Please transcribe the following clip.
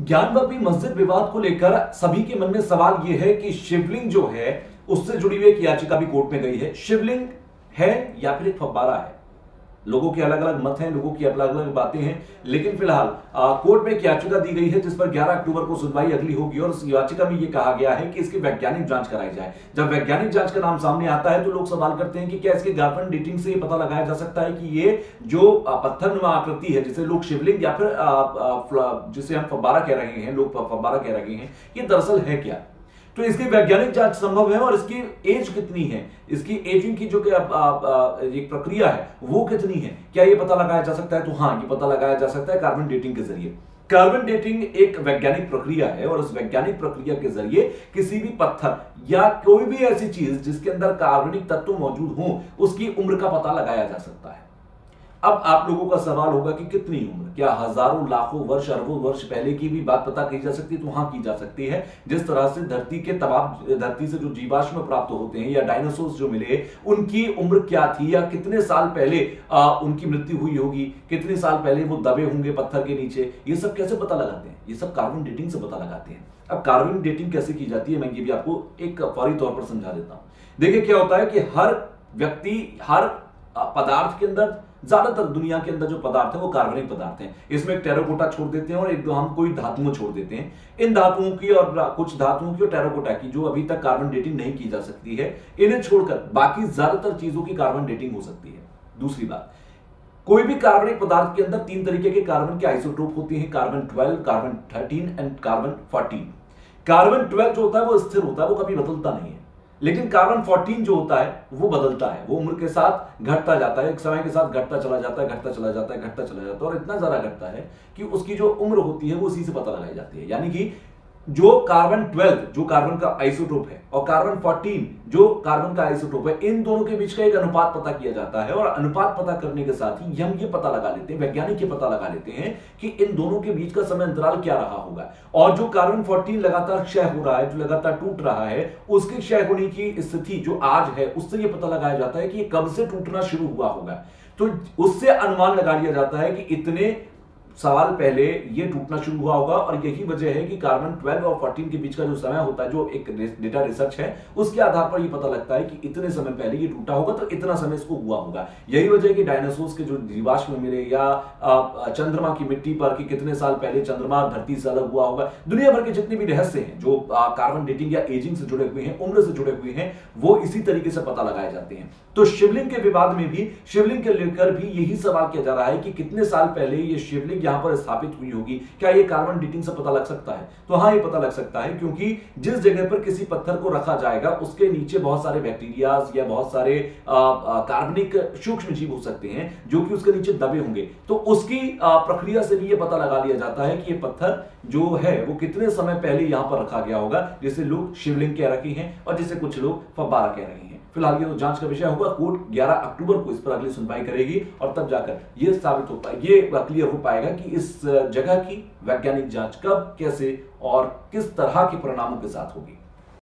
ज्ञानवापी मस्जिद विवाद को लेकर सभी के मन में सवाल यह है कि शिवलिंग जो है, उससे जुड़ी हुई एक याचिका भी कोर्ट में गई है। शिवलिंग है या फिर एक फब्बारा है? लोगों के अलग अलग मत हैं, लोगों की अलग अलग बातें हैं। लेकिन फ़िलहाल कोर्ट में एक याचिका दी गई है, जिस पर 11 अक्टूबर को सुनवाई अगली होगी और उस याचिका में यह कहा गया है कि इसकी वैज्ञानिक जाँच कराई जाए। जब वैज्ञानिक जाँच का नाम सामने आता है तो लोग सवाल करते हैं कि क्या इसके गार्बन डेटिंग से पता लगाया जा सकता है कि ये जो पत्थर आकृति है, जिसे लोग शिवलिंग या फिर जिसे हम फब्बारा कह रहे हैं, लोग फब्बारा कह रहे हैं, ये दरअसल है क्या? तो इसकी वैज्ञानिक जाँच संभव है और इसकी एज कितनी है? इसकी एजिंग की जो कि आप, आप, एक प्रक्रिया है वो कितनी है? क्या ये पता लगाया जा सकता है? तो हाँ ये पता लगाया जा सकता है कार्बन डेटिंग के ज़रिए। कार्बन डेटिंग एक वैज्ञानिक प्रक्रिया है और इस वैज्ञानिक प्रक्रिया के ज़रिए किसी भी पत्थर या कोई भी ऐसी चीज़ जिसके अंदर कार्बनिक तत्व मौजूद हो उसकी उम्र का पता लगाया जा सकता है। अब आप लोगों का सवाल होगा कि कितनी उम्र? क्या हज़ारों लाखों वर्ष अरबों वर्ष पहले की भी बात पता की जा सकती है? तो हाँ की जा सकती है। जिस तरह से धरती के तबाब धरती से जो जीवाश्म प्राप्त होते हैं या डायनासोर जो मिले उनकी उम्र क्या थी या कितने साल पहले आ, उनकी मृत्यु हुई होगी? कितने साल पहले वो दबे होंगे पत्थर के नीचे? ये सब कैसे पता लगाते हैं? ये सब कार्बन डेटिंग से पता लगाते हैं। अब कार्बन डेटिंग कैसे की जाती है? मैं ये भी आपको एक फौरी तौर पर समझा देता हूँ। देखिए क्या होता है कि हर व्यक्ति हर पदार्थ के अंदर ज़्यादातर दुनिया के अंदर जो पदार्थ है, वो कार्बनिक पदार्थ हैं। इसमें टेरोकोटा छोड़ देते हैं और एक दो हम कोई धातुओं छोड़ देते हैं। इन धातुओं की और कुछ धातुओं की और टेरोकोटा की जो अभी तक कार्बन डेटिंग नहीं की जा सकती है, इन्हें छोड़कर बाकी ज़्यादातर चीज़ों की कार्बन डेटिंग हो सकती है। दूसरी बात, कोई भी कार्बनिक पदार्थ के अंदर तीन तरीके के कार्बन के आइसोटोप होते हैं carbon twelve carbon thirteen and carbon fourteen carbon twelve जो होता है, वो स्थिर होता है, वो कभी बदलता नहीं है। लेकिन कार्बन 14 जो होता है, वो बदलता है। वो उम्र के साथ घटता जाता है, एक समय के साथ घटता चला जाता है, घटता चला जाता है, घटता चला जाता है और इतना ज़्यादा घटता है कि उसकी जो उम्र होती है, वो उसी से पता लगाई जाती है। यानी कि जो कार्बन 12 जो कार्बन का आइसोटोप है, और कार्बन 14 जो कार्बन का आइसोटोप है, इन दोनों के बीच का एक अनुपात पता किया जाता है, और अनुपात पता करने के साथ ही हम ये पता लगा लेते हैं, वैज्ञानिक ये पता लगा लेते हैं कि इन दोनों के बीच का समय अंतराल क्या रहा होगा। और जो कार्बन 14 लगातार क्षय हो रहा है, जो लगातार टूट रहा है, उसके क्षय होने की स्थिति जो आज है, उससे यह पता लगाया जाता है कि कब से टूटना शुरू हुआ होगा। तो उससे अनुमान लगा लिया जाता है कि इतने सवाल पहले ये टूटना शुरू हुआ होगा और यही वजह है कि कार्बन 12 और 14 के बीच का जो समय होता है, जो एक डेटा रिसर्च है, उसके आधार पर ये पता लगता है कि इतने समय पहले ये टूटा होगा तो इतना समय इसको हुआ होगा। यही वजह है कि डायनासोर्स के जो जीवाश्म मिले या चंद्रमा की मिट्टी पर कि कितने साल पहले चंद्रमा धरती से अलग हुआ होगा। दुनिया भर के जितने भी रहस्य हैं, जो कार्बन डेटिंग या एजिंग से जुड़े हुए हैं, उम्र से जुड़े हुए हैं, वो इसी तरीके से पता लगाए जाते हैं। तो शिवलिंग के विवाद में भी, शिवलिंग के लेकर भी यही सवाल किया जा रहा है कि कितने साल पहले ये शिवलिंग यहाँ पर स्थापित हुई होगी। क्या ये कार्बन डेटिंग से पता लग सकता है? तो हाँ ये पता लग सकता है, क्योंकि जिस जगह पर किसी पत्थर को रखा जाएगा, उसके नीचे बहुत सारे बैक्टीरिया या बहुत सारे कार्बनिक सूक्ष्म जीव हो सकते हैं, जो कि उसके नीचे दबे होंगे। तो उसकी प्रक्रिया से भी ये पता लगा लिया जाता है कि ये पत्थर जो है, वो कितने समय पहले यहाँ पर रखा गया होगा, जिसे लोग शिवलिंग कह रखे हैं और जिसे कुछ लोग फब्बारा कह रहे हैं। फ़िलहाल ये तो जाँच का विषय होगा। कोर्ट 11 अक्टूबर को इस पर अगली सुनवाई करेगी और तब जाकर ये साबित हो पाए ये क्लियर हो पाएगा कि इस जगह की वैज्ञानिक जाँच कब, कैसे और किस तरह के परिणामों के साथ होगी।